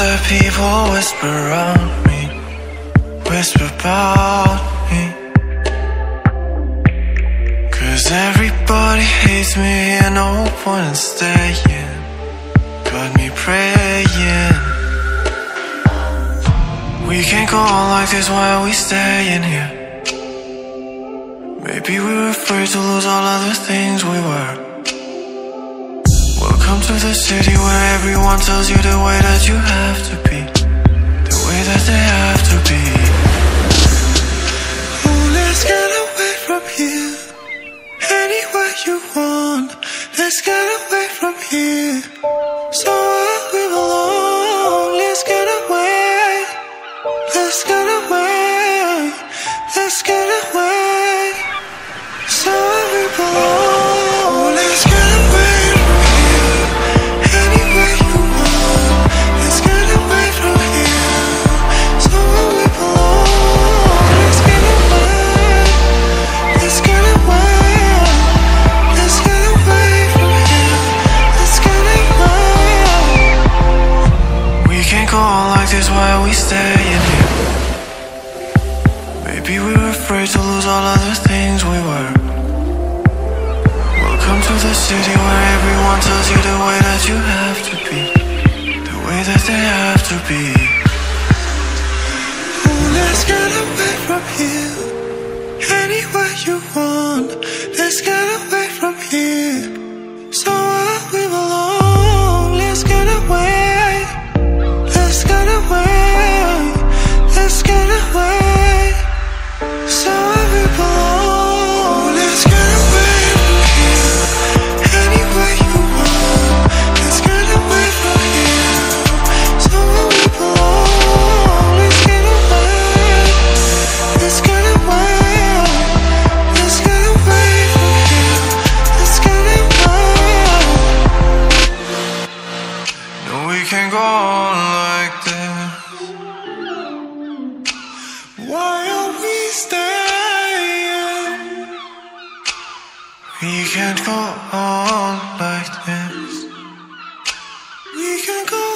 people whisper around me, whisper about me. Cause everybody hates me and no point in staying. Got me praying. We can't go on like this, why are we staying here? Maybe we were afraid to lose all of the things we were. Welcome to the city where everyone tells you the way that you have to be, the way that they have to be. Oh, let's get away from here, anywhere you want. Let's get away from here, somewhere we belong. Let's get away, let's get away, let's get afraid to lose all of the things we were. Welcome to the city where everyone tells you the way that you have to be, the way that they have to be. Let's get away from here, anywhere you want. Let's get away from here, can't go on like this. Why are we staying? We can't go on like this. We can't go.